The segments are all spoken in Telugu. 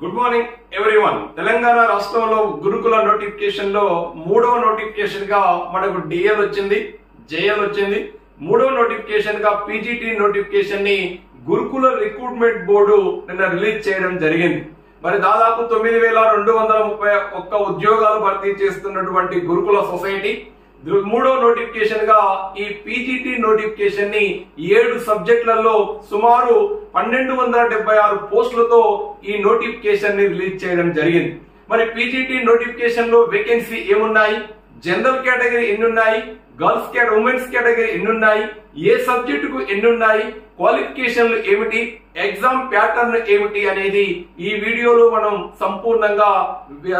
గుడ్ మార్నింగ్ ఎవ్రీవన్ తెలంగాణ రాష్ట్రంలో గురుకుల నోటిఫికేషన్లో మూడవ నోటిఫికేషన్గా మనకు డిఎల్ వచ్చింది జేఎల్ వచ్చింది. మూడవ నోటిఫికేషన్గా పీజీటీ నోటిఫికేషన్ని గురుకుల రిక్రూట్మెంట్ బోర్డు నిన్న రిలీజ్ చేయడం జరిగింది. మరి దాదాపు తొమ్మిది వేల రెండు వందల ముప్పై ఒక్క ఉద్యోగాలు భర్తీ చేస్తున్నటువంటి గురుకుల సొసైటీ మూడో నోటిఫికేషన్గా ఈ పీజీటీ నోటిఫికేషన్ని ఏడు సబ్జెక్టులలో సుమారు పన్నెండు వందల డెబ్బై ఆరు పోస్టులతో ఈ నోటిఫికేషన్ని రిలీజ్ చేయడం జరిగింది. మరి పీజీటీ నోటిఫికేషన్లో వేకెన్సీ ఏమున్నాయి? జనరల్ కేటగిరీ ఎన్ని ఉన్నాయి గర్ల్స్ కేట ఉమెన్స్ కేటగిరీ ఎన్ని ఉన్నాయి ఏ సబ్జెక్టు కు ఎన్ని ఉన్నాయి క్వాలిఫికేషన్లు ఏమిటి? ఎగ్జామ్ ప్యాటర్న్ ఏమిటి అనేది ఈ వీడియోలో మనం సంపూర్ణంగా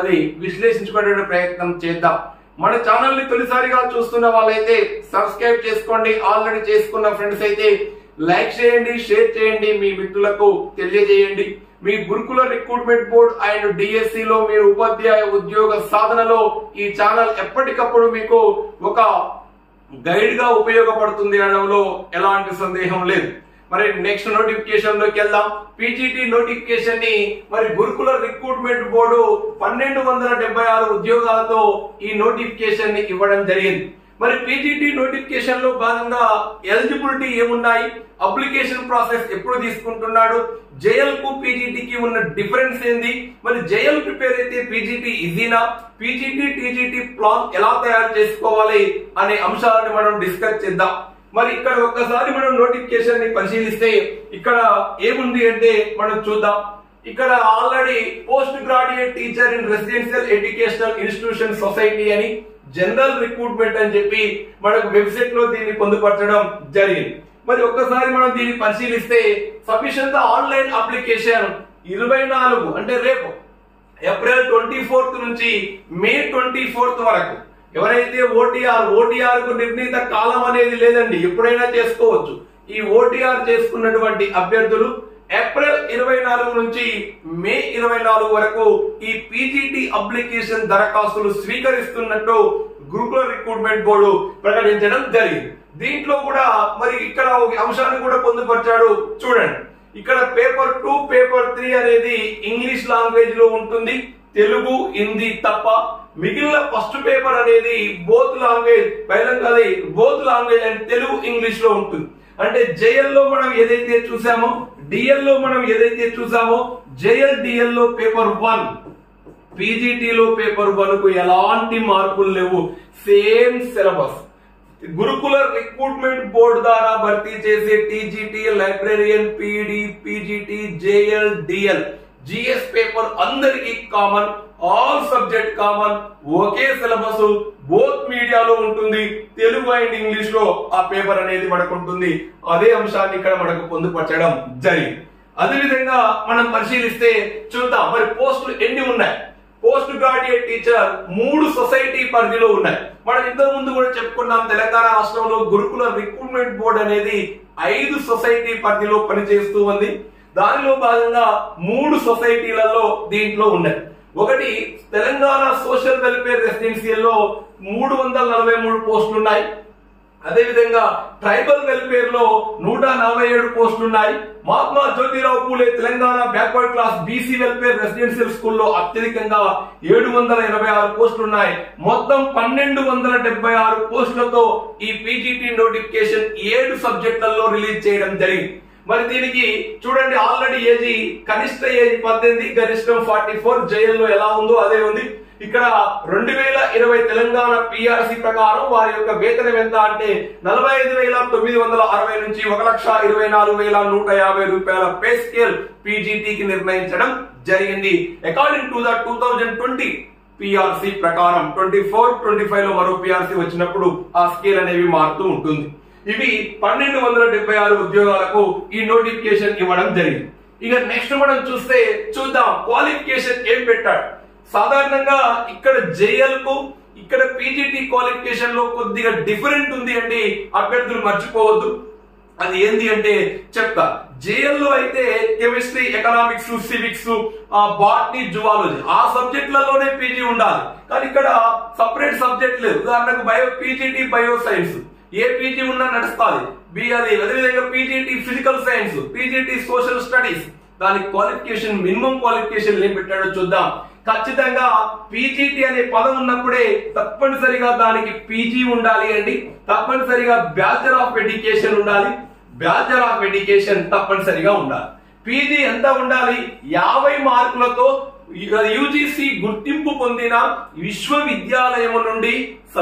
అది విశ్లేషించుకునే ప్రయత్నం చేద్దాం. మన ఛానల్ని తొలిసారిగా చూస్తున్న వాళ్ళైతే సబ్స్క్రైబ్ చేసుకోండి. ఆల్రెడీ చేసుకున్న ఫ్రెండ్స్ అయితే లైక్ చేయండి షేర్ చేయండి. మీ మిత్రులకు తెలియజేయండి. మీ గురుకుల రిక్రూట్మెంట్ బోర్డ్ అండ్ డిఎస్సి లో మీరు ఉపాధ్యాయ ఉద్యోగ సాధనలో ఈ ఛానల్ ఎప్పటికప్పుడు మీకు ఒక గైడ్గా ఉపయోగపడుతుంది అనడంలో ఎలాంటి సందేహం లేదు. మరి నెక్స్ట్ నోటిఫికేషన్లోకి వెళ్దాం. పీజీటీ నోటిఫికేషన్ని మరి గురుకుల రిక్రూట్మెంట్ బోర్డు పన్నెండు వందల డెబ్బై ఆరు ఉద్యోగాలతో ఈ నోటిఫికేషన్ని ఇవ్వడం జరిగింది. మరి పీజీటీ నోటిఫికేషన్లో భాగంగా ఎలిజిబిలిటీ ఏమున్నాయి? అప్లికేషన్ ప్రాసెస్ ఎప్పుడు తీసుకుంటున్నాడు? జేఎల్కు పీజీటీకి ఉన్న డిఫరెన్స్ ఏంది? మరి జేఎల్ ప్రిపేర్ అయితే పీజీటీ ఈజీనా పీజీటీ టీజీటీ ప్లాన్ ఎలా తయారు చేసుకోవాలి? అనే అంశాలను మనం డిస్కస్ చేద్దాం. మరి ఇక్కడ ఒక్కసారి మనం నోటిఫికేషన్ని పరిశీలిస్తే ఇక్కడ ఏముంది అంటే మనం చూద్దాం. ఇక్కడ already post graduate teacher in residential educational institution society అని జనరల్ రిక్రూట్మెంట్ అని చెప్పి మనకు వెబ్సైట్లో దీన్ని పొందుపరచడం జరిగింది. మరి ఒక్కసారి మనం దీన్ని పరిశీలిస్తే సఫిషియంట్ ఆన్లైన్ అప్లికేషన్ ఇరవై నాలుగు అంటే రేపు ఏప్రిల్ ట్వంటీ ఫోర్త్ నుంచి మే ట్వంటీ ఫోర్త్ వరకు. ఎవరైతే ఓటీఆర్ ఓటీఆర్కు నిర్ణీత కాలం అనేది లేదండి ఎప్పుడైనా చేసుకోవచ్చు. ఈ ఓటీఆర్ చేసుకున్నటువంటి అభ్యర్థులు ఏప్రిల్ ఇరవై నాలుగు నుంచి మే ఇరవై నాలుగు వరకు ఈ పీజీటీ అప్లికేషన్ దరఖాస్తులు స్వీకరిస్తున్నట్టు గురుకుల రిక్రూట్మెంట్ బోర్డు ప్రకటించడం జరిగింది. దీంట్లో కూడా మరి ఇక్కడ ఒక అంశాన్ని కూడా పొందుపరిచాడు. చూడండి. ఇక్కడ పేపర్ టూ పేపర్ త్రీ అనేది ఇంగ్లీష్ లాంగ్వేజ్లో ఉంటుంది. తెలుగు హిందీ తప్ప మిగిలిన ఫస్ట్ పేపర్ అనేది బోత్ లాంగ్వేజ్ బయలంగాది బోత్ లాంగ్వేజ్ అండ్ తెలుగు ఇంగ్లీష్లో ఉంటుంది. అంటే జేఎల్లో మనం ఏదైతే చూసామో డిఎల్లో మనం ఏదైతే చూసామో జేఎల్ డిఎల్లో పేపర్ వన్ పీజీటీలో పేపర్ వన్కు ఎలాంటి మార్పులు లేవు. Same syllabus Gurukul recruitment board ద్వారా భర్తీ చేసే TGT librarian PD PGT JL DL GS paper అందరికి కామన్ ఆల్ సబ్జెక్ట్ కామన్ ఒకే సిలబస్ బోత్ మీడియాలో ఉంటుంది. తెలుగు అండ్ ఇంగ్లీష్లో ఆ పేపర్ అనేది మనకు ఉంటుంది. అదే అంశాన్ని ఇక్కడ మనకు పొందుపరచడం జరిగింది. అదేవిధంగా మనం పరిశీలిస్తే చూద్దాం. మరి పోస్టులు ఎన్ని ఉన్నాయి? పోస్ట్ గ్రాడ్యుయేట్ టీచర్ మూడు సొసైటీ పరిధిలో ఉన్నాయి. మనం ఇంతకు ముందు కూడా చెప్పుకున్నాం తెలంగాణ రాష్ట్రంలో గురుకుల రిక్రూట్మెంట్ బోర్డు అనేది ఐదు సొసైటీ పరిధిలో పనిచేస్తూ ఉంది. దానిలో భాగంగా మూడు సొసైటీలలో దీంట్లో ఉన్నాయి. ఒకటి తెలంగాణ సోషల్ వెల్ఫేర్ రెసిడెన్షియల్లో మూడు వందల నలభై మూడు పోస్టులు ఉన్నాయి అదేవిధంగా ట్రైబల్ వెల్ఫేర్లో నూట నలభై ఏడు పోస్టులు ఉన్నాయి Mahatma Jyotirao Phule Telangana backward class BC welfare residential స్కూల్లో అత్యధికంగా ఏడు వందల ఎనభై ఆరు పోస్టులు ఉన్నాయి మొత్తం పన్నెండు వందల డెబ్బై ఆరు పోస్టులతో ఈ పీజీటీ నోటిఫికేషన్ ఏడు సబ్జెక్టులలో రిలీజ్ చేయడం జరిగింది. మరి దీనికి చూడండి ఆల్రెడీ ఏజీ కనిష్ట ఏజ్ పద్దెనిమిది గరిష్టం ఫార్టీ ఫోర్ జైల్లో ఎలా ఉందో అదే ఉంది. ఇక్కడ రెండు వేల ఇరవై తెలంగాణ పిఆర్సి ప్రకారం వారి యొక్క వేతనం ఎంత అంటే నలభై ఐదు వేల తొమ్మిది వందల అరవై నుంచి ఒక లక్ష ఇరవై నాలుగు వేల నూట యాభై రూపాయల పే స్కేల్ పీజీటీకి నిర్ణయించడం జరిగింది. According to the two thousand twenty PRC ప్రకారం ట్వంటీ ఫోర్ ట్వంటీ ఫైవ్లో మరో పిఆర్సి వచ్చినప్పుడు ఆ స్కేల్ అనేవి మారుతూ ఉంటుంది. ఇవి పన్నెండు వందల డెబ్బై ఆరు ఉద్యోగాలకు ఈ నోటిఫికేషన్ ఇవ్వడం జరిగింది. ఇక నెక్స్ట్ మనం చూస్తే చూద్దాం క్వాలిఫికేషన్ ఏం పెట్టాడు సాధారణంగా ఇక్కడ జేఎల్కు ఇక్కడ పీజీటీ క్వాలిఫికేషన్లో కొద్దిగా డిఫరెంట్ ఉంది అంటే అభ్యర్థులు మర్చిపోవద్దు. అది ఏంది అంటే చెప్తా. జేఎల్లో అయితే chemistry economics civics botany zoology ఆ సబ్జెక్ట్లలోనే పీజీ ఉండాలి. కానీ ఇక్కడ సపరేట్ సబ్జెక్ట్ లేదు. ఉదాహరణకు బయో పీజీటీ బయో సైన్స్. ఏ పీజీ ఉన్నా నడుస్తుంది. బి అది అదేవిధంగా PGT physical science PGT social studies. దాని క్వాలిఫికేషన్ మినిమం క్వాలిఫికేషన్ ఏం పెట్టాడో చూద్దాం. ఖచ్చితంగా పీజీటీ అనే పదం ఉన్నప్పుడే తప్పనిసరిగా దానికి పీజీ ఉండాలి అండి. తప్పనిసరిగా బ్యాచలర్ ఆఫ్ ఎడ్యుకేషన్ ఉండాలి. బ్యాచలర్ ఆఫ్ ఎడ్యుకేషన్ తప్పనిసరిగా ఉండాలి. పీజీ ఎంత ఉండాలి? యాభై మార్కులతో యూజీసీ గుర్తింపు పొందిన విశ్వవిద్యాలయం నుండి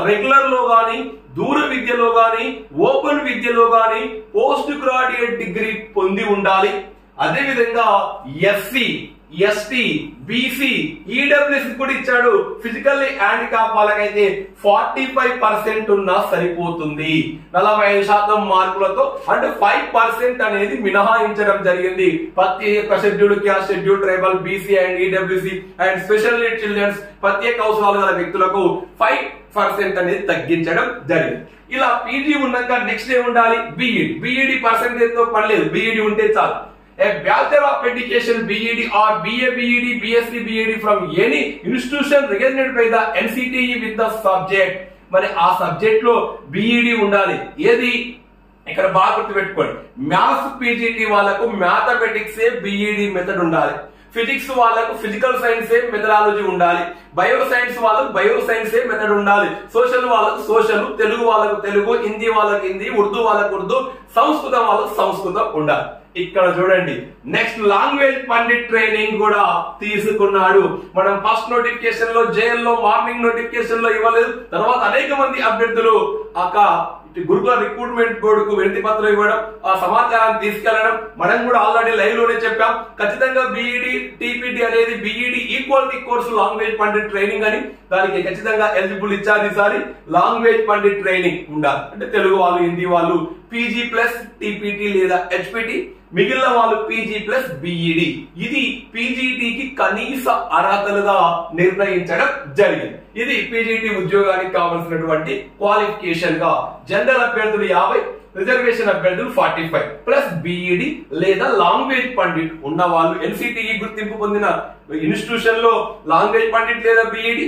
రెగ్యులర్లో గాని దూర విద్యలో గాని ఓపెన్ విద్యలో గాని పోస్ట్ గ్రాడ్యుయేట్ డిగ్రీ పొంది ఉండాలి. అదేవిధంగా ఎస్సీ ఎస్టీ బీసీ ఈడబ్ల్యూసి కూడా ఇచ్చాడు. ఫిజికల్లీ హ్యాండికాప్ వాళ్ళకైతే ఫార్టీ ఫైవ్ పర్సెంట్ ఉన్నా సరిపోతుంది. నలభై ఐదు శాతం మార్కులతో అంటే ఫైవ్ పర్సెంట్ అనేది మినహాయించడం జరిగింది. ప్రత్యేక schedule caste schedule tribal BC and EWC and special need childrens ప్రత్యేక అవసరాలు గల వ్యక్తులకు ఫైవ్ పర్సెంట్ అనేది తగ్గించడం జరిగింది. ఇలా పీజీ ఉన్నాక నెక్స్ట్ ఏ ఉండాలి బీఈడి. బీఈడి పర్సెంటేజ్తో పడలేదు బీఈడి ఉంటే చాలు. A bachelor of education BEd or BA BEd BSc BEd from any institution recognized by the NCTE with the subject. మరి ఆ సబ్జెక్ట్లో బిఈడి ఉండాలి. ఏది? ఇక్కడ బాగా గుర్తుపెట్టుకోండి. మ్యాథ్స్ పీజీటీ వాళ్ళకు మ్యాథమెటిక్స్ ఏ బిఈడి మెథడ్ ఉండాలి. ఫిజిక్స్ వాళ్ళకు ఫిజికల్ సైన్స్ ఏ మెథడాలజీ ఉండాలి. బయో సైన్స్ వాళ్ళకు బయో సైన్స్ ఏ మెథడ్ ఉండాలి. సోషల్ వాళ్ళకు సోషల్ తెలుగు వాళ్ళకు తెలుగు హిందీ వాళ్ళకు హిందీ ఉర్దూ వాళ్ళకు ఉర్దూ సంస్కృతం వాళ్ళకు సంస్కృతం ఉండాలి. ఇక్కడ చూడండి. నెక్స్ట్ లాంగ్వేజ్ పండిట్ ట్రైనింగ్ కూడా తీసుకున్నాడు. మనం ఫస్ట్ నోటిఫికేషన్లో జైల్లో మార్నింగ్ నోటిఫికేషన్లో ఇవ్వలేదు. తర్వాత అనేక మంది అభ్యర్థులు అక్క గురుకుల రిక్రూట్మెంట్ బోర్డుకు కు పత్రం ఇవ్వడం ఆ సమాచారాన్ని తీసుకెళ్ళడం మనం కూడా ఆల్రెడీ లైవ్లోనే చెప్పాం. ఖచ్చితంగా బీఈడి టీపీటీ అనేది BEd equality course language pandit training అని దానికి ఖచ్చితంగా ఎలిజిబుల్ ఇచ్చారు ఈసారి. లాంగ్వేజ్ పండిట్ ట్రైనింగ్ ఉండాలి. అంటే తెలుగు వాళ్ళు హిందీ వాళ్ళు పీజీ ప్లస్ టీపీటీ లేదా హెచ్పిటి మిగిలిన వాళ్ళు పీజీ ప్లస్ బిఈడి ఇది పీజీటీకి కనీస అర్హతలుగా నిర్ణయించడం జరిగింది. ఇది పీజీటీ ఉద్యోగానికి కావలసినటువంటి క్వాలిఫికేషన్గా జనరల్ అభ్యర్థులు యాభై రిజర్వేషన్ అభ్యర్థులు ఫార్టీ ఫైవ్ ప్లస్ బిఈడి లేదా లాంగ్వేజ్ పండిట్ ఉన్న వాళ్ళు ఎన్సిటిఈ గుర్తింపు పొందిన ఇన్స్టిట్యూషన్లో లాంగ్వేజ్ పండిట్ లేదా బిఈడి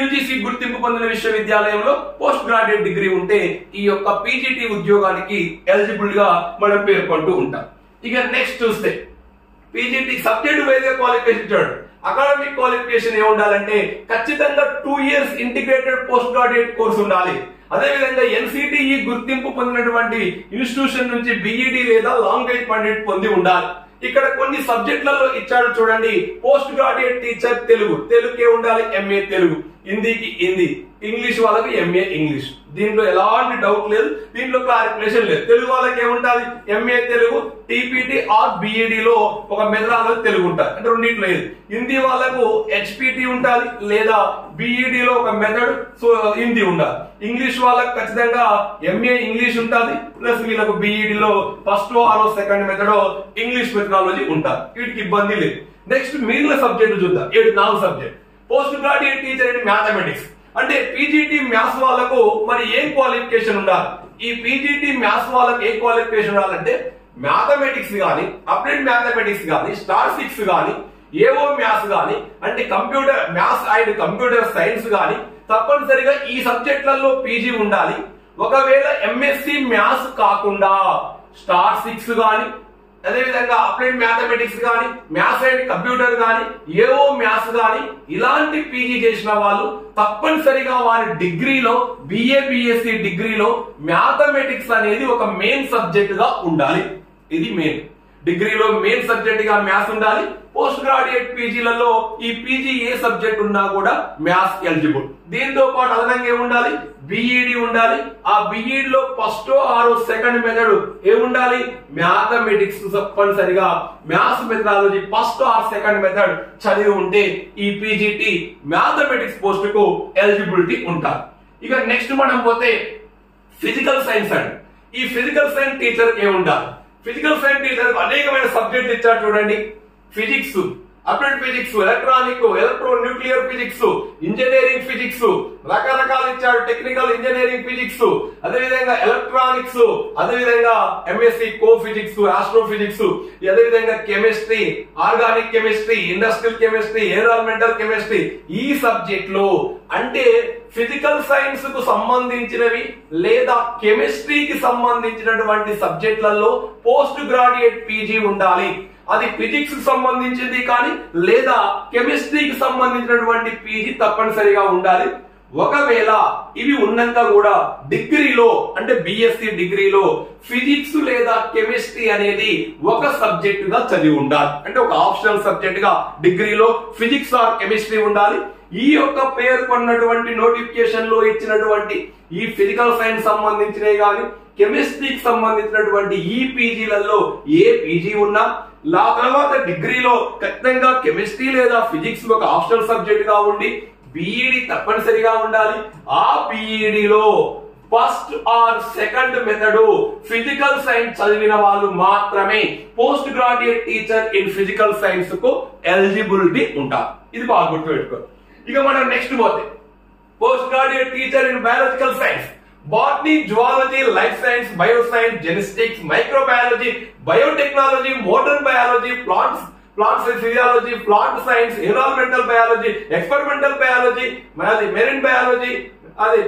యూజీసీ గుర్తింపు పొందిన విశ్వవిద్యాలయంలో పోస్ట్ గ్రాడ్యుయేట్ డిగ్రీ ఉంటే ఈ యొక్క పీజీటీ ఉద్యోగానికి ఎలిజిబుల్గా మనం పేర్కొంటూ ఉంటాం. ఇక నెక్స్ట్ చూస్తే. పీజీటీ సబ్జెక్ట్ వైజ్ క్వాలిఫికేషన్ ఇచ్చాడు అకాడమిక్ క్వాలిఫికేషన్ ఏమి ఉండాలంటే ఖచ్చితంగా two years integrated post graduate course ఉండాలి అదే విధంగా ఎన్సిటిఈ గుర్తింపు పొందినటువంటి ఇన్స్టిట్యూషన్ నుంచి బిఈడి లేదా లాంగ్ లాంగ్వేజ్ పండిట్ పొంది ఉండాలి. ఇక్కడ కొన్ని సబ్జెక్టులలో ఇచ్చాడు చూడండి. Post graduate teacher Telugu. తెలుగే ఉండాలి. ఎంఏ తెలుగు. హిందీకి హిందీ ఇంగ్లీష్ వాళ్ళకి ఎంఏ ఇంగ్లీష్. దీంట్లో ఎలాంటి డౌట్ లేదు దీంట్లో క్లారిఫికేషన్ లేదు. తెలుగు వాళ్ళకి ఏముంటుంది? MA Telugu TPT or BEd లో ఒక మెథడాలజీ తెలుగు ఉంటుంది. అంటే రెండింటి లేదు హిందీ వాళ్ళకు హెచ్పిటి ఉండాలి లేదా బిఈడి లో ఒక మెథడ్ సో హిందీ ఉండాలి. ఇంగ్లీష్ వాళ్ళకి ఖచ్చితంగా ఎంఏ ఇంగ్లీష్ ఉంటుంది ప్లస్ వీళ్ళకు బిఈడి లో ఫస్ట్ ఆరో సెకండ్ మెథడో ఇంగ్లీష్ మెథడాలజీ ఉంటుంది వీటికి ఇబ్బంది లేదు. నెక్స్ట్ మిగిలిన సబ్జెక్టు చూద్దాం. ఏడు నాలుగు subject post graduate teacher and mathematics. అంటే పీజీటీ మ్యాథ్స్ వాళ్ళకు మరి ఏం క్వాలిఫికేషన్ ఉండాలి? ఈ పీజీటీ మ్యాథ్స్ వాళ్ళకి ఏ క్వాలిఫికేషన్ ఉండాలంటే మ్యాథమెటిక్స్ కానీ అప్డేట్ మ్యాథమెటిక్స్ కానీ స్టార్ సిక్స్ కానీ ఏవో మ్యాథ్స్ కానీ అంటే computer maths and computer science కానీ తప్పనిసరిగా ఈ సబ్జెక్ట్లలో పీజీ ఉండాలి. ఒకవేళ ఎంఎస్సి మ్యాథ్స్ కాకుండా స్టార్ సిక్స్ కానీ అదేవిధంగా అప్లైడ్ మ్యాథమెటిక్స్ కానీ మ్యాథ్స్ అండ్ కంప్యూటర్ కానీ ఏవో మ్యాథ్స్ కానీ ఇలాంటి పీజీ చేసిన వాళ్ళు తప్పనిసరిగా వారి డిగ్రీలో బిఏ బిఎస్సి డిగ్రీలో మ్యాథమెటిక్స్ అనేది ఒక మెయిన్ సబ్జెక్ట్గా ఉండాలి. ఇది మెయిన్ డిగ్రీలో మెయిన్ సబ్జెక్ట్గా మ్యాథ్స్ ఉండాలి. పోస్ట్ గ్రాడ్యుయేట్ పీజీలలో ఈ పీజీ ఏ సబ్జెక్ట్ ఉన్నా కూడా మ్యాథ్స్ ఎలిజిబుల్ దీంతో పాటు అదనంగా ఏముండాలి బిఈడి ఉండాలి. ఆ బిఈడి లో ఫస్ట్ ఆరు సెకండ్ మెథడ్ ఏముండాలి? మ్యాథమెటిక్స్ తప్పనిసరిగా. Maths methodology first or second method చదివి ఉంటే ఈ పీజీటీ మ్యాథమెటిక్స్ పోస్ట్కు ఎలిజిబిలిటీ ఉంటారు. ఇక నెక్స్ట్ మనం పోతే ఫిజికల్ సైన్స్ అండి. ఈ ఫిజికల్ సైన్స్ టీచర్ ఏముండాలి? ఫిజికల్ సైన్స్ అనేకమైన సబ్జెక్ట్ ఇచ్చారు చూడండి. Physics applied physics electronic electro nuclear physics engineering physics రకరకాలు ఇచ్చాడు టెక్నికల్ ఇంజనీరింగ్ ఫిజిక్స్ అదేవిధంగా ఎలక్ట్రానిక్స్ అదేవిధంగా ఎంఎస్సి కో ఫిజిక్స్ ఆస్ట్రో ఫిజిక్స్ అదేవిధంగా chemistry organic chemistry industrial chemistry environmental chemistry ఈ సబ్జెక్ట్లో అంటే ఫిజికల్ సైన్స్కు సంబంధించినవి లేదా కెమిస్ట్రీకి సంబంధించినటువంటి సబ్జెక్టులలో పోస్ట్ గ్రాడ్యుయేట్ పీజీ ఉండాలి. అది ఫిజిక్స్ సంబంధించింది కానీ లేదా కెమిస్ట్రీకి సంబంధించినటువంటి పీజీ తప్పనిసరిగా ఉండాలి. ఒకవేళ ఇవి ఉన్నాక కూడా డిగ్రీలో అంటే బిఎస్సి డిగ్రీలో ఫిజిక్స్ లేదా కెమిస్ట్రీ అనేది ఒక సబ్జెక్ట్గా చదివి ఉండాలి. అంటే ఒక ఆప్షనల్ సబ్జెక్ట్గా డిగ్రీలో ఫిజిక్స్ ఆర్ కెమిస్ట్రీ ఉండాలి. ఈ యొక్క పేర్కొన్నటువంటి నోటిఫికేషన్లో ఇచ్చినటువంటి ఈ ఫిజికల్ సైన్స్ సంబంధించినవి కానీ కెమిస్ట్రీకి సంబంధించినటువంటి ఈ పీజీలలో ఏ పీజీ ఉన్నా లా తర్వాత డిగ్రీలో ఖచ్చితంగా కెమిస్ట్రీ లేదా ఫిజిక్స్ ఒక ఆప్షనల్ సబ్జెక్ట్గా ఉండి బీఈడి తప్పనిసరిగా ఉండాలి. ఆ బీఈడిలో first or second method physical science చదివిన వాళ్ళు మాత్రమే post graduate teacher in physical సైన్స్కు eligibility ఉంటారు ఇది బాగా గుర్తుపెట్టుకో. ఇక మనం నెక్స్ట్ పోతే. Post graduate teacher in biological science. Botany zoology life science bioscience genetics microbiology biotechnology modern biology plants plants physiology plant science environmental biology experimental biology అది మెరిన్ బయాలజీ అది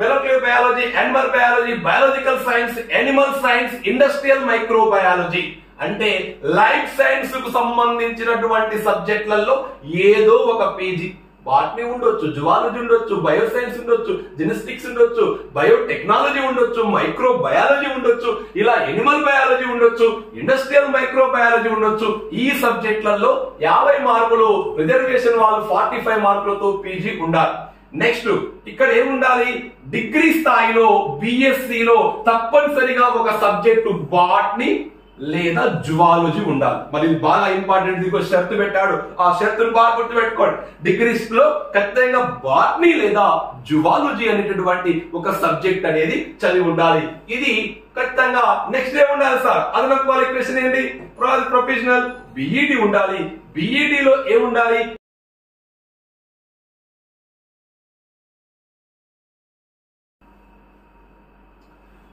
molecular biology animal biology biological science animal science industrial microbiology. అంటే లైఫ్ సైన్స్కు సంబంధించినటువంటి సబ్జెక్టులలో ఏదో ఒక పీజీ. బాటనీ ఉండొచ్చు జువాలజీ ఉండొచ్చు బయోసైన్స్ ఉండొచ్చు జెనెస్టిక్స్ ఉండొచ్చు బయోటెక్నాలజీ ఉండొచ్చు మైక్రో బయాలజీ ఉండొచ్చు ఇలా ఎనిమల్ బయాలజీ ఉండొచ్చు ఇండస్ట్రియల్ మైక్రో బయాలజీ ఉండొచ్చు. ఈ సబ్జెక్టులలో యాభై మార్కులు రిజర్వేషన్ వాళ్ళు ఫార్టీ ఫైవ్ మార్కులతో పీజీ ఉండాలి. నెక్స్ట్ ఇక్కడ ఏముండాలి? డిగ్రీ స్థాయిలో బిఎస్సిలో తప్పనిసరిగా ఒక సబ్జెక్టు బాట్ని లేదా జువాలజీ ఉండాలి. మరి ఇది బాగా ఇంపార్టెంట్ ఇంకో షరతు పెట్టాడు. ఆ షర్తును బాగా గుర్తుపెట్టుకోండి. డిగ్రీస్లో ఖచ్చితంగా బాట్నీ లేదా జువాలజీ అనేటటువంటి ఒక సబ్జెక్ట్ అనేది చదివి ఉండాలి. ఇది ఖచ్చితంగా నెక్స్ట్ డే ఉండాలి సార్. అదనపు క్వాలిఫికేషన్ ఏంటి? ప్రొఫెషనల్ బిఈడి ఉండాలి. బిఈడి లో ఏముండాలి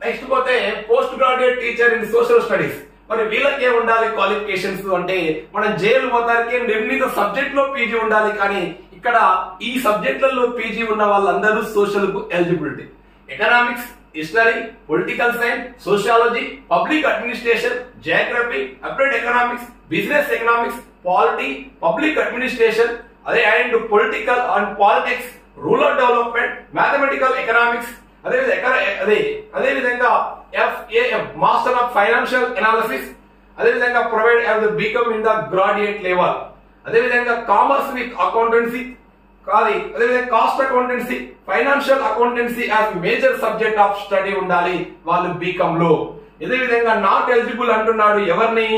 నెక్స్ట్ పోతే post graduate teacher in social studies మరి వీళ్ళకే ఉండాలి క్వాలిఫికేషన్స్ అంటే మనం జైలు పోతానికి నిర్ణీత సబ్జెక్ట్లో పీజీ ఉండాలి కానీ ఇక్కడ ఈ సబ్జెక్టులలో పీజీ ఉన్న వాళ్ళందరూ సోషల్కు eligibility. Economics history political science sociology public administration geography applied economics business economics polity public administration అదే and political and politics rural development mathematical economics అదేవిధంగా అదే అదేవిధంగా FAM master of financial analysis అదే విధంగా provide BCom in the graduate level అదేవిధంగా కామర్స్ విత్ అకౌంటెన్సీ కాదు అదేవిధంగా cost accountancy financial accountancy as major subject of study ఉండాలి వాళ్ళు బీకమ్లో. ఇదే విధంగా నాట్ ఎలిజిబుల్ అంటున్నాడు ఎవరిని?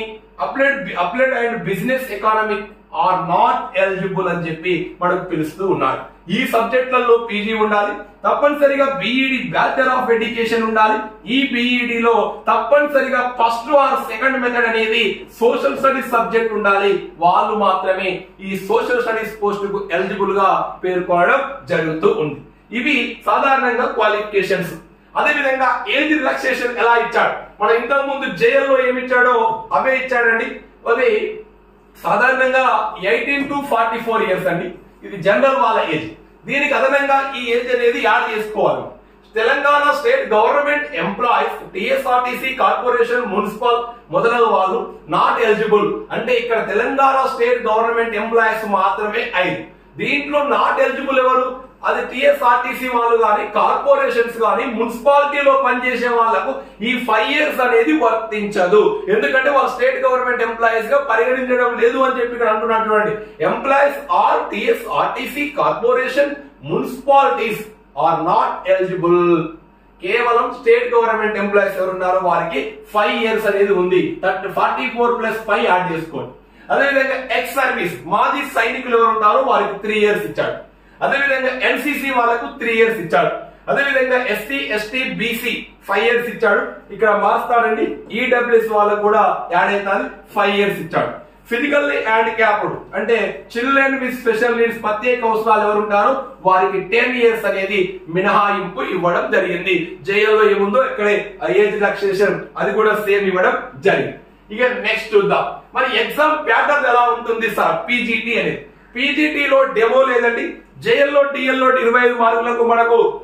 Applied applied and business economic are not eligible అని చెప్పి మనకు పిలుస్తూ ఉన్నాడు. ఈ సబ్జెక్టులలో పీజీ ఉండాలి తప్పనిసరిగా బిఈడి బ్యాచలర్ ఆఫ్ ఎడ్యుకేషన్ ఉండాలి. ఈ బిఈడి లో తప్పనిసరిగా ఫస్ట్ ఆర్ సెకండ్ మెథడ్ అనేది సోషల్ స్టడీస్ సబ్జెక్ట్ ఉండాలి. వాళ్ళు మాత్రమే ఈ సోషల్ స్టడీస్ పోస్ట్కు ఎలిజిబుల్గా పేర్కొనడం జరుగుతూ ఉంది. ఇవి సాధారణంగా క్వాలిఫికేషన్స్ అదే విధంగా ఏజ్ రిలాక్సేషన్ ఎలా ఇచ్చాడు? మనం ఇంతకు ముందు జైల్లో ఏమి ఇచ్చాడో అవే ఇచ్చాడండి. అది సాధారణంగా eighteen to forty four years అండి. ఇది జనరల్ వాళ్ళ ఏజ్. దీనికి అదనంగా ఈ ఏజ్ అనేది యాడ్ చేసుకోవాలి. Telangana state government employees TSRTC corporation municipal మొదలగు వాళ్ళు నాట్ ఎలిజిబుల్. అంటే ఇక్కడ తెలంగాణ స్టేట్ గవర్నమెంట్ ఎంప్లాయీస్ మాత్రమే ఐదు. దీంట్లో నాట్ ఎలిజిబుల్ ఎవరు? అది టిఎస్ఆర్టీసీ వాళ్ళు కానీ కార్పొరేషన్స్ కానీ మున్సిపాలిటీలో పనిచేసే వాళ్ళకు ఈ ఫైవ్ ఇయర్స్ అనేది వర్తించదు. ఎందుకంటే వాళ్ళు స్టేట్ గవర్నమెంట్ ఎంప్లాయీస్గా పరిగణించడం లేదు అని చెప్పి ఇక్కడ అంటున్నటువంటి employees or TSRTC corporation municipalities are not eligible కేవలం స్టేట్ గవర్నమెంట్ ఎంప్లాయీస్ ఎవరున్నారో వారికి ఫైవ్ ఇయర్స్ అనేది ఉంది. Thirty forty four plus five add చేసుకోండి. అదేవిధంగా ఎక్స్ సర్వీస్ మాజీ సైనికులు ఎవరు ఉంటారో వారికి త్రీ ఇయర్స్ ఇచ్చాడు. అదేవిధంగా ఎన్సీసీ వాళ్ళకు త్రీ ఇయర్స్ ఇచ్చాడు. అదేవిధంగా ST ST BC five years ఇచ్చాడు. ఇక్కడ మారుస్తాడండి ఈడబ్ల్యూఎస్ వాళ్ళకు కూడా యాడ్ అవుతుంది ఫైవ్ ఇయర్స్ ఇచ్చాడు. ఫిజికల్లీ హ్యాండిక్యాప్డ్ అంటే చిల్డ్రన్ విత్ స్పెషల్ నీడ్స్ ప్రత్యేక అవసరాలు ఎవరు ఉంటారో వారికి టెన్ ఇయర్స్ అనేది మినహాయింపు ఇవ్వడం జరిగింది. జైల్లో ఏముందో ఇక్కడే ఏజ్ రిలాక్సేషన్ అది కూడా సేమ్ ఇవ్వడం జరిగింది. ఇక నెక్స్ట్ చూద్దాం. మరి ఎగ్జామ్ ప్యాటర్న్ ఎలా ఉంటుంది సార్? పీజీటీ అనేది. పీజీటీలో డెమో లేదండి. జేఎల్లో డిఎల్లో ఇరవై ఐదు మార్కులకు మనకు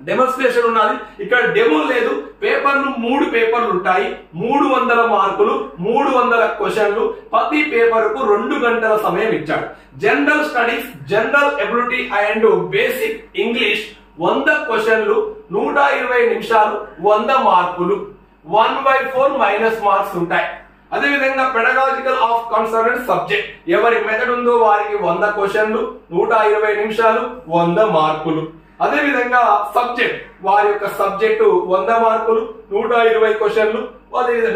డెమోన్స్ట్రేషన్ ఉన్నది. ఇక్కడ డెమో లేదు. పేపర్లు మూడు పేపర్లు ఉంటాయి. మూడు వందల మార్కులు మూడు వందల క్వశ్చన్లు ప్రతి పేపర్కు రెండు గంటల సమయం ఇచ్చాడు. General studies general ability and basic English వంద క్వశ్చన్లు నూట ఇరవై నిమిషాలు వంద మార్కులు. One by four minus marks ఉంటాయి. అదేవిధంగా పెడగాలజికల్ ఆఫ్ కన్సర్న్ సబ్జెక్ట్ ఎవరి మెథడ్ ఉందో వారికి వంద క్వశ్చన్లు నూట ఇరవై నిమిషాలు వంద మార్కులు. అదే విధంగా సబ్జెక్ట్ వారి యొక్క సబ్జెక్టు వంద మార్కులు నూట ఇరవై క్వశ్చన్లు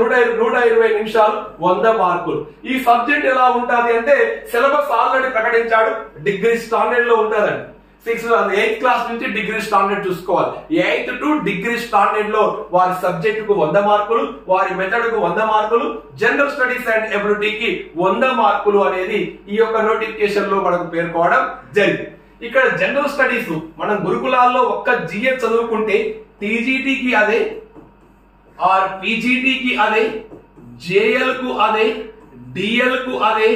నూట నూట ఇరవై నిమిషాలు వంద మార్కులు. ఈ సబ్జెక్ట్ ఎలా ఉంటుంది అంటే సిలబస్ ఆల్రెడీ ప్రకటించాడు. డిగ్రీ స్టాండర్డ్లో ఉంటుందండి సిక్స్ ఎయిత్ క్లాస్ నుంచి డిగ్రీ స్టాండర్డ్ చూసుకోవాలి. ఎయిత్ టు డిగ్రీ స్టాండర్డ్లో వారి సబ్జెక్ట్కు వంద మార్కులు వారి మెథడ్కు వంద మార్కులు జనరల్ స్టడీస్ అండ్ ఎబిలిటీకి వంద మార్కులు అనేది ఈ యొక్క నోటిఫికేషన్లో మనకు పేర్కోవడం జరిగింది. ఇక్కడ జనరల్ స్టడీస్ మనం గురుకులాల్లో ఒక్క జిఏ చదువుకుంటే టీజీటీకి అదే ఆర్ పీజీటీకి అదే జేఎల్కు అదే డిఎల్కు అదే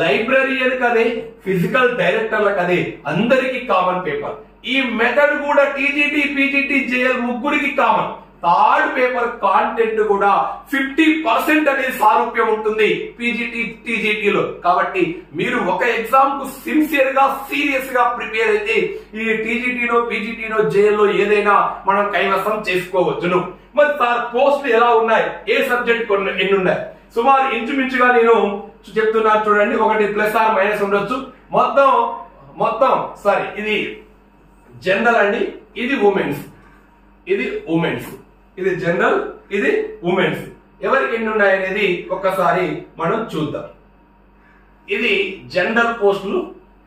లైబ్రరీయన్ కదే ఫిజికల్ డైరెక్టర్ల కదే అందరికి కామన్ పేపర్. ఈ మెథడ్ కూడా టీజీటీ పీజీటీ జేఎల్ ముగ్గురికి కామన్. థర్డ్ పేపర్ కాంటెంట్ కూడా ఫిఫ్టీ పర్సెంట్ అనేది సారూప్యం ఉంటుంది పీజీటీ టీజీటీలో కాబట్టి మీరు ఒక ఎగ్జామ్కు సిన్సియర్గా సీరియస్గా ప్రిపేర్ అయితే ఈ టీజీటీనో పీజీటీనో జేఎల్లో ఏదైనా మనం కైవసం చేసుకోవచ్చును. మరి సార్ పోస్టులు ఎలా ఉన్నాయి? ఏ సబ్జెక్ట్ కొన్ని ఎన్ని ఉన్నాయి? సుమారు ఇంచుమించుగా నేను చెప్తున్నారు చూడండి ఒకటి ప్లస్ ఆర్ మైనస్ ఉండొచ్చు. మొత్తం మొత్తం సారీ ఇది జనరల్ అండి ఇది ఉమెన్స్ ఇది ఉమెన్స్ ఇది జనరల్ ఇది ఉమెన్స్ ఎవరికి ఎన్ని ఉన్నాయనేది ఒక్కసారి మనం చూద్దాం. ఇది జనరల్ పోస్టులు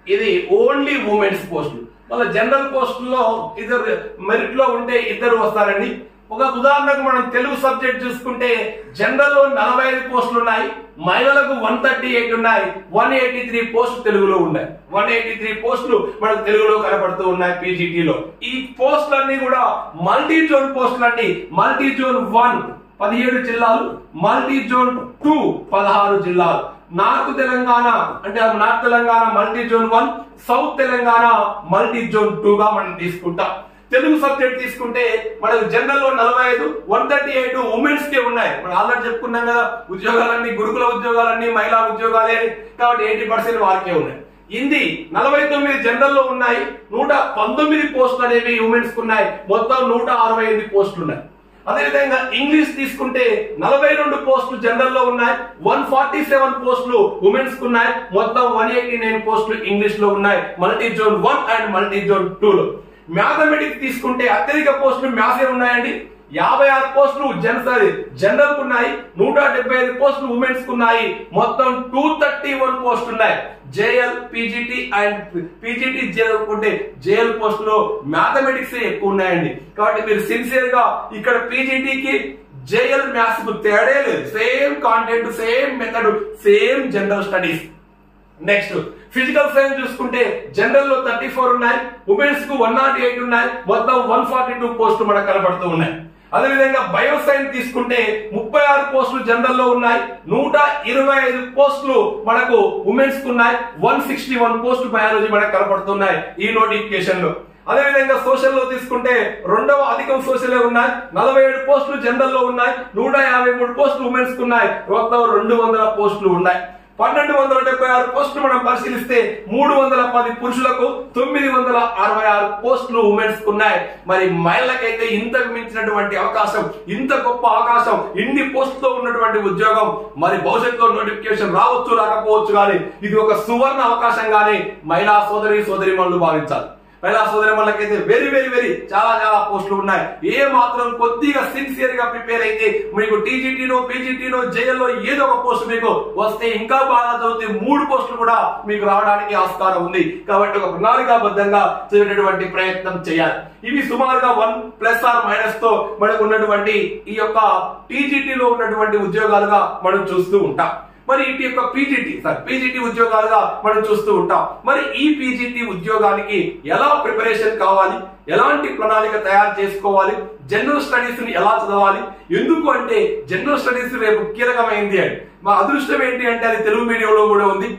ఇది ఓన్లీ ఉమెన్స్ పోస్టులు మళ్ళీ జనరల్ పోస్టుల్లో ఇద్దరు మెరిట్లో ఉంటే ఇద్దరు వస్తారండి. ఒక ఉదాహరణకు మనం తెలుగు సబ్జెక్ట్ చూసుకుంటే జనరల్లో నలభై ఐదు పోస్టులు ఉన్నాయి మహిళలకు వన్ థర్టీ ఎయిట్ ఉన్నాయి వన్ ఎయిటీ త్రీ పోస్ట్ తెలుగులో ఉన్నాయి. వన్ ఎయిటీ త్రీ పోస్టులు మనకు తెలుగులో కనబడుతూ ఉన్నాయి పీజీటీలో ఈ పోస్టులన్నీ కూడా మల్టీ జోన్ పోస్టులు అండి మల్టీ జోన్ వన్ పదిహేడు జిల్లాలు. మల్టీ జోన్ టూ పదహారు జిల్లాలు. నార్త్ తెలంగాణ అంటే north Telangana multi zone one south Telangana multi zone two గా మనం తీసుకుంటాం. తెలుగు సబ్జెక్ట్ తీసుకుంటే మనకు జనరల్లో నలభై ఐదు వన్ థర్టీ ఎయిట్ ఉమెన్స్ కే ఉన్నాయి. మనం ఆల్రెడీ చెప్పుకున్నాం కదా ఉద్యోగాలన్నీ గురుకుల ఉద్యోగాలన్నీ మహిళా ఉద్యోగాలే కాబట్టి ఎయిటీ పర్సెంట్ వారికే ఉన్నాయి. హిందీ నలభై తొమ్మిది జనరల్లో ఉన్నాయి. నూట పంతొమ్మిది పోస్టులు అనేవి ఉమెన్స్ ఉన్నాయి. మొత్తం నూట అరవై ఎనిమిది పోస్టులు ఉన్నాయి. అదేవిధంగా ఇంగ్లీష్ తీసుకుంటే నలభై రెండు పోస్టులు జనరల్లో ఉన్నాయి. వన్ ఫార్టీ సెవెన్ పోస్టులు ఉమెన్స్కు ఉన్నాయి. మొత్తం వన్ ఎయిటీ నైన్ పోస్టులు ఇంగ్లీష్లో ఉన్నాయి. Multi zone one and multi zone two లో మ్యాథమెటిక్స్ తీసుకుంటే అత్యధిక పోస్టులు మ్యాథ్స్ ఉన్నాయండి? యాభై ఆరు పోస్టులు జనరల్ జనరల్కు ఉన్నాయి నూట డెబ్బై ఐదు పోస్టులు ఉమెన్స్కు ఉన్నాయి. మొత్తం టూ థర్టీ వన్ పోస్టులు ఉన్నాయి. జేఎల్ పీజీటీ అండ్ పీజీటీ చదువుకుంటే జేఎల్ పోస్టులో మ్యాథమెటిక్స్ ఎక్కువ ఉన్నాయండి. కాబట్టి మీరు సిన్సియర్గా ఇక్కడ పీజీటీకి జేఎల్ మ్యాథ్స్కు తేడే లేదు. Same content same method same general studies next physical science చూసుకుంటే జనరల్లో థర్టీ ఫోర్ ఉన్నాయి ఉమెన్స్కు వన్ నాట్ ఎయిట్ ఉన్నాయి మొత్తం వన్ ఫార్టీ టూ పోస్టులు మనకు కనబడుతూ ఉన్నాయి. అదేవిధంగా బయో తీసుకుంటే ముప్పై ఆరు పోస్టులు జనరల్లో ఉన్నాయి నూట ఇరవై ఐదు పోస్టులు మనకు ఉమెన్స్కు ఉన్నాయి one sixty one post biology మనకు కనబడుతున్నాయి ఈ నోటిఫికేషన్లో. అదేవిధంగా సోషల్లో తీసుకుంటే రెండవ అధికం సోషల్ ఉన్నాయి నలభై ఏడు పోస్టులు జనరల్లో ఉన్నాయి నూట యాభై మూడు పోస్టులు ఉమెన్స్కు ఉన్నాయి మొత్తం రెండు వందల పోస్టులు ఉన్నాయి. పన్నెండు వందల డెబ్బై ఆరు పోస్టులు మనం పరిశీలిస్తే మూడు వందల పది పురుషులకు తొమ్మిది వందల అరవై ఆరు పోస్టులు ఉమెన్స్ ఉన్నాయి. మరి మహిళలకైతే ఇంతకు మించినటువంటి అవకాశం ఇంత గొప్ప అవకాశం ఇన్ని పోస్టులతో ఉన్నటువంటి ఉద్యోగం మరి భవిష్యత్తులో నోటిఫికేషన్ రావచ్చు రాకపోవచ్చు కానీ ఇది ఒక సువర్ణ అవకాశం కానీ మహిళా సోదరి సోదరి భావించాలి. మహిళా సోదరి వాళ్ళకైతే వెరీ వెరీ వెరీ చాలా చాలా పోస్టులు ఉన్నాయి. ఏ మాత్రం కొద్దిగా సిన్సియర్గా ప్రిపేర్ అయితే మీకు టీజీటీనో పీజీటీనో జేఎల్లో ఏదో ఒక పోస్ట్ మీకు వస్తే ఇంకా బాగా చదివితే మూడు పోస్టులు కూడా మీకు రావడానికి ఆస్కారం ఉంది. కాబట్టి ఒక ప్రణాళికాబద్ధంగా చదివేటటువంటి ప్రయత్నం చేయాలి. ఇవి సుమారుగా వన్ ప్లస్ ఆర్ మైనస్తో మనకు ఉన్నటువంటి ఈ యొక్క టీజీటీలో ఉన్నటువంటి ఉద్యోగాలుగా మనం చూస్తూ ఉంటాం. మరి ఇటు యొక్క పీజీటీ సార్ పీజీటీ ఉద్యోగాలుగా మనం చూస్తూ ఉంటాం. మరి ఈ పీజీటీ ఉద్యోగానికి ఎలా ప్రిపరేషన్ కావాలి? ఎలాంటి ప్రణాళిక తయారు చేసుకోవాలి? జనరల్ స్టడీస్ని ఎలా చదవాలి? ఎందుకు అంటే జనరల్ స్టడీస్ రేపు కీలకమైంది అని. మా అదృష్టం ఏంటి అంటే అది తెలుగు మీడియంలో కూడా ఉంది.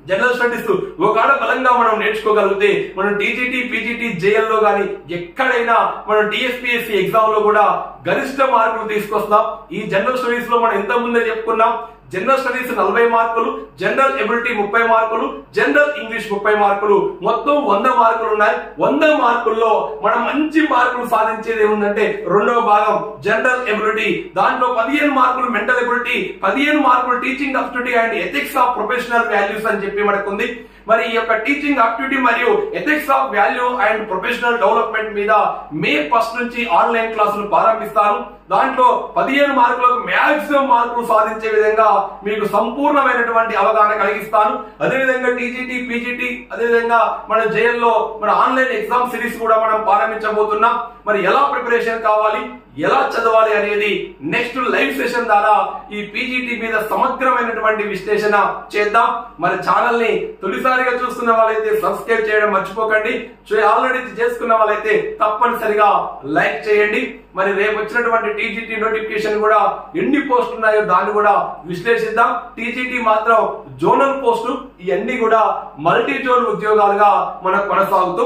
జనరల్ స్టడీస్ ఒకవేళ బలంగా మనం నేర్చుకోగలిగితే మనం టీజీటీ పీజీటీ జేఎల్లో కానీ ఎక్కడైనా మనం డిఎస్పీఎస్సీ ఎగ్జామ్లో కూడా గరిష్ట మార్కులు తీసుకొస్తాం ఈ జనరల్ స్టడీస్లో మనం ఎంత ముందే చెప్పుకున్నాం. జనరల్ స్టడీస్ నలభై మార్కులు జనరల్ ఎబిలిటీ ముప్పై మార్కులు జనరల్ ఇంగ్లీష్ ముప్పై మార్కులు. మొత్తం వంద మార్కులు ఉన్నాయి. వంద మార్కుల్లో మనం మంచి మార్కులు సాధించేది ఏముందంటే రెండవ భాగం జనరల్ ఎబిలిటీ దాంట్లో పదిహేను మార్కులు మెంటల్ ఎబిలిటీ పదిహేను మార్కులు teaching aptitude and ethics of professional values అని చెప్పి మనకు ఉంది మరి ఈ యొక్క టీచింగ్ అప్టిట్యూటీ మరియు ethics of value and professional development మీద మే ఫస్ట్ నుంచి ఆన్లైన్ క్లాసులు ప్రారంభిస్తాను. దాంట్లో పదిహేను మార్కులకు మాక్సిమం మార్కులు సాధించే విధంగా మీకు సంపూర్ణమైనటువంటి అవగాహన కలిగిస్తాను. అదేవిధంగా టీజీటీ పీజీటీ అదేవిధంగా మన జైల్లో మన ఆన్లైన్ ఎగ్జామ్ సిరీస్ కూడా మనం ప్రారంభించబోతున్నాం మరి ఎలా ప్రిపరేషన్ కావాలి ఎలా చదవాలి అనేది నెక్స్ట్ లైవ్ సెషన్ ద్వారా ఈ పీజీటీ మీద సమగ్రమైనటువంటి విశ్లేషణ చేద్దాం. మరి ఛానల్ని తొలిసారిగా చూస్తున్న వాళ్ళైతే సబ్స్క్రైబ్ చేయడం మర్చిపోకండి. ఆల్రెడీ చేసుకున్న వాళ్ళైతే తప్పనిసరిగా లైక్ చేయండి. మరి రేపు వచ్చినటువంటి టీజీటీ నోటిఫికేషన్ కూడా ఎన్ని పోస్టులు ఉన్నాయో దాన్ని కూడా విశ్లేషిద్దాం. టీజీటీ మాత్రం జోనల్ పోస్టు ఇవన్నీ కూడా మల్టీ జోన్ ఉద్యోగాలుగా మనకు కొనసాగుతూ